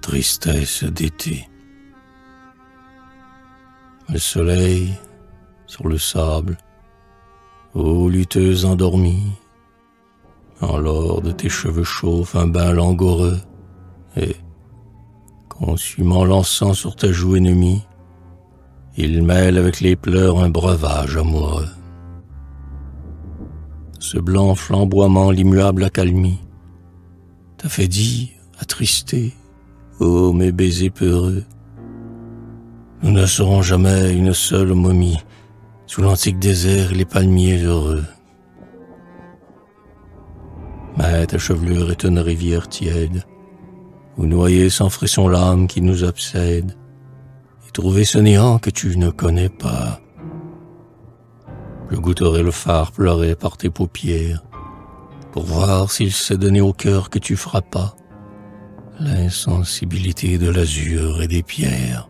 tristesse d'été. Le soleil sur le sable, ô lutteuse endormie, en l'or de tes cheveux chauffes un bain langoureux, et, consumant l'encens sur ta joue ennemie, il mêle avec les pleurs un breuvage amoureux. Ce blanc flamboiement l'immuable accalmie t'a fait dire, attristé, ô mes baisers peureux, nous ne serons jamais une seule momie sous l'antique désert et les palmiers heureux. Mais ta chevelure est une rivière tiède, où noyer sans frisson l'âme qui nous obsède, et trouver ce néant que tu ne connais pas. Je goûterai le phare pleuré par tes paupières, pour voir s'il s'est donné au cœur que tu frappas, l'insensibilité de l'azur et des pierres.